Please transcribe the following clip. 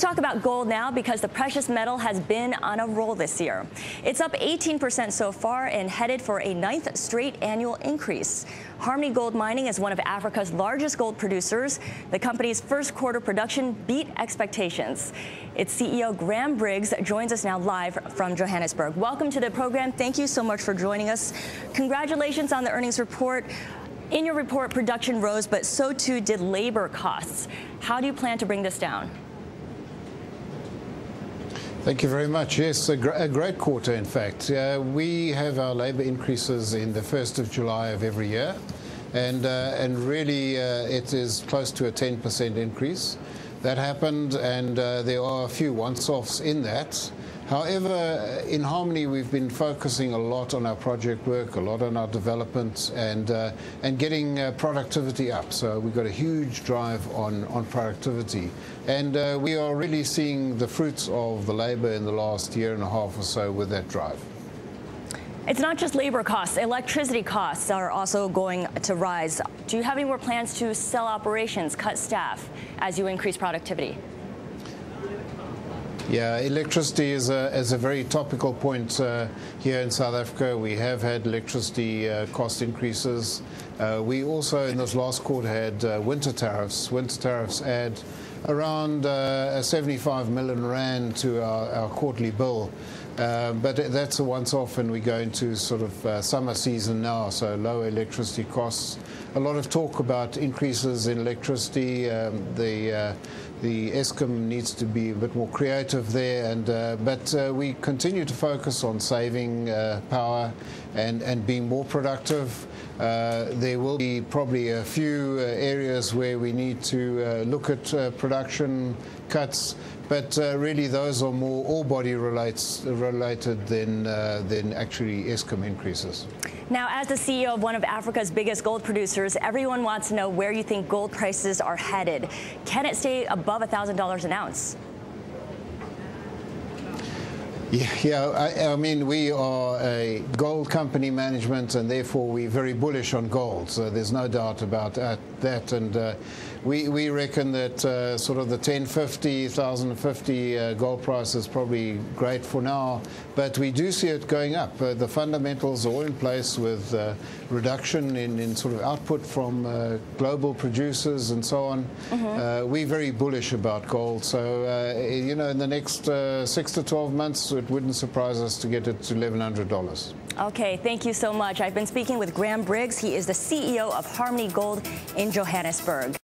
Let's talk about gold now because the precious metal has been on a roll this year. It's up 18% so far and headed for a ninth straight annual increase. Harmony Gold Mining is one of Africa's largest gold producers. The company's first quarter production beat expectations. Its CEO Graham Briggs joins us now live from Johannesburg. Welcome to the program. Thank you so much for joining us. Congratulations on the earnings report. In your report, production rose, but so too did labor costs. How do you plan to bring this down? Thank you very much. Yes, a, gr a great quarter, in fact. Uh, we have our labour increases in the 1st of July of every year, and, uh, and really uh, it is close to a 10% increase. That happened, and uh, there are a few once-offs in that. However, in Harmony, we've been focusing a lot on our project work, a lot on our development, and uh, and getting uh, productivity up. So we've got a huge drive on on productivity, and uh, we are really seeing the fruits of the labour in the last year and a half or so with that drive. It's not just labor costs. Electricity costs are also going to rise. Do you have any more plans to sell operations, cut staff as you increase productivity? Yeah, electricity is a, is a very topical point uh, here in South Africa. We have had electricity uh, cost increases. Uh, we also, in this last quarter, had uh, winter tariffs. Winter tariffs add around uh, 75 million rand to our, our quarterly bill. Uh, but that's a once-off, and we go into sort of summer season now, so low electricity costs. A lot of talk about increases in electricity. Um, the the Eskom needs to be a bit more creative there, and uh, but uh, we continue to focus on saving power and and being more productive. there will be probably a few areas where we need to look at production cuts, but really those are more all body relates related than, uh, than actually Eskom increases. Now, as the CEO of one of Africa's biggest gold producers, everyone wants to know where you think gold prices are headed. Can it stay above $1,000 an ounce? Yeah, yeah I, I, mean, we are a gold company management, and therefore we're very bullish on gold. So there's no doubt about that. And uh, we, we reckon that uh, sort of the 1050, 1050 uh, gold price is probably great for now, but we do see it going up. Uh, the fundamentals are all in place with uh, reduction in, in sort of output from uh, global producers and so on. Mm -hmm. we're very bullish about gold. So, you know, in the next six to 12 months, it wouldn't surprise us to get it to $1,100. Okay, thank you so much. I've been speaking with Graham Briggs. He is the CEO of Harmony Gold in Johannesburg.